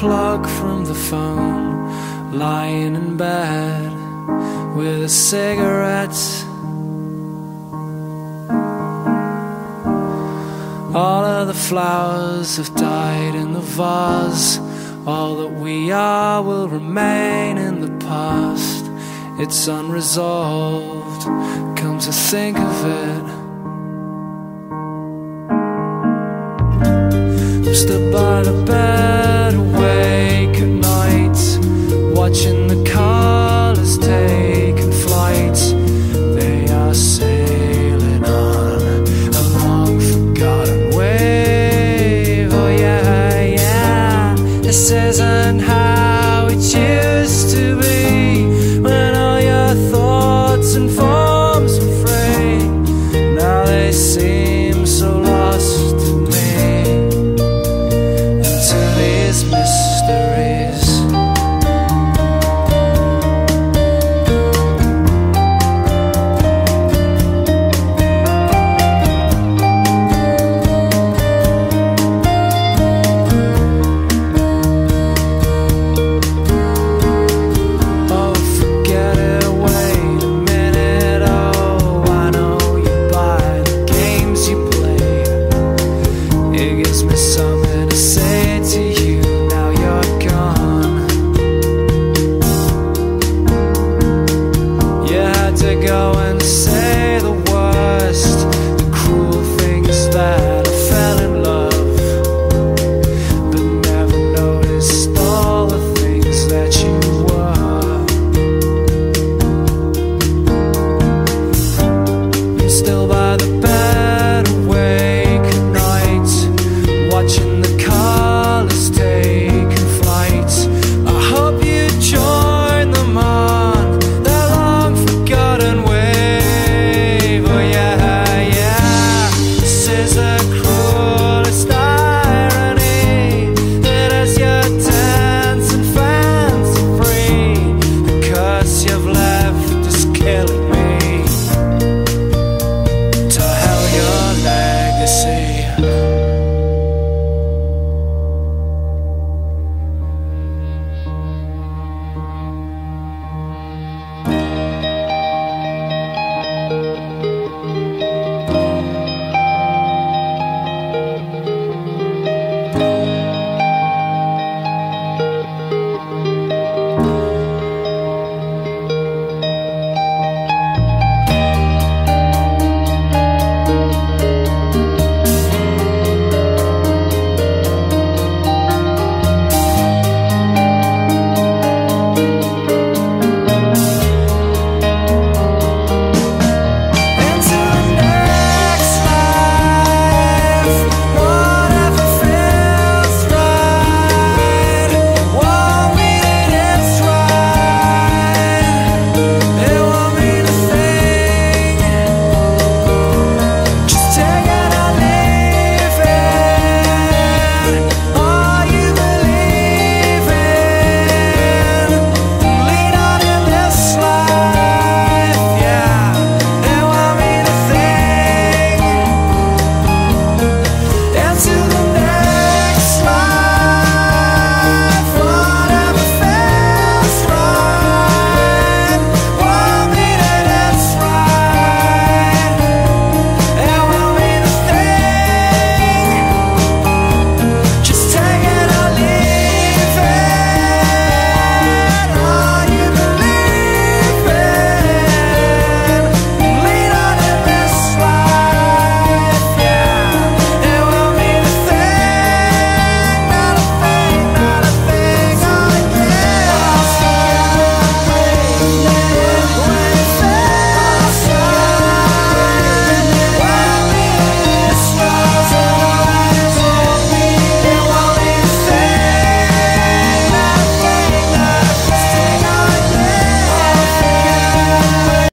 plug from the phone, lying in bed with a cigarette. All of the flowers have died in the vase. All that we are will remain in the past. It's unresolved, come to think of it. Stood by the This isn't how it used to be.